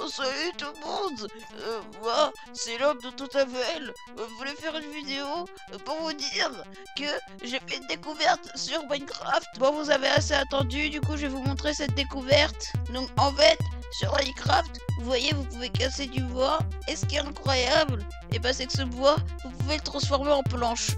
Oh, salut tout le monde euh, Moi, c'est l'homme de Totavel. Euh, je voulais faire une vidéo euh, pour vous dire que j'ai fait une découverte sur Minecraft. Bon, vous avez assez attendu, du coup, je vais vous montrer cette découverte. Donc, en fait, sur Minecraft, vous voyez, vous pouvez casser du bois. Et ce qui est incroyable, et bah, c'est que ce bois, vous pouvez le transformer en planche.